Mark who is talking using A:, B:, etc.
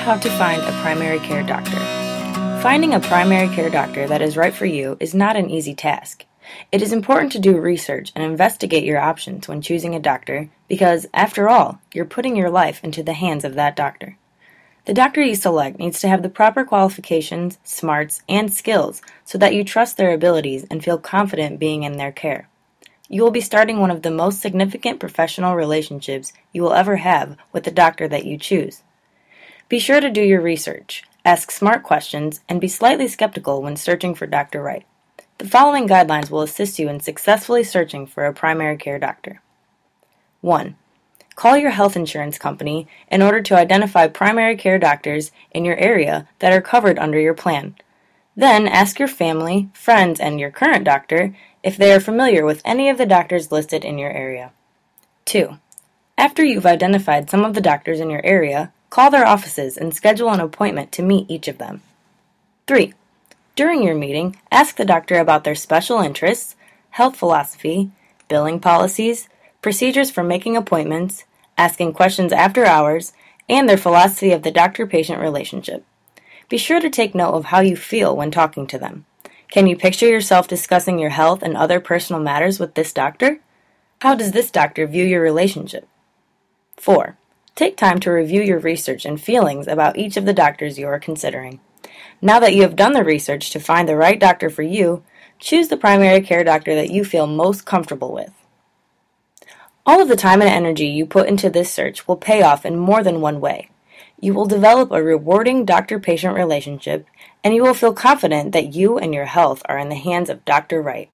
A: How to find a primary care doctor. Finding a primary care doctor that is right for you is not an easy task. It is important to do research and investigate your options when choosing a doctor because, after all, you're putting your life into the hands of that doctor. The doctor you select needs to have the proper qualifications, smarts, and skills so that you trust their abilities and feel confident being in their care. You will be starting one of the most significant professional relationships you will ever have with the doctor that you choose. Be sure to do your research, ask smart questions, and be slightly skeptical when searching for Dr. Right. The following guidelines will assist you in successfully searching for a primary care doctor. 1. Call your health insurance company in order to identify primary care doctors in your area that are covered under your plan. Then ask your family, friends, and your current doctor if they are familiar with any of the doctors listed in your area. 2. After you've identified some of the doctors in your area, Call their offices and schedule an appointment to meet each of them. 3. During your meeting, ask the doctor about their special interests, health philosophy, billing policies, procedures for making appointments, asking questions after hours, and their philosophy of the doctor patient relationship. Be sure to take note of how you feel when talking to them. Can you picture yourself discussing your health and other personal matters with this doctor? How does this doctor view your relationship? 4. Take time to review your research and feelings about each of the doctors you are considering. Now that you have done the research to find the right doctor for you, choose the primary care doctor that you feel most comfortable with. All of the time and energy you put into this search will pay off in more than one way. You will develop a rewarding doctor patient relationship, and you will feel confident that you and your health are in the hands of Dr. Right.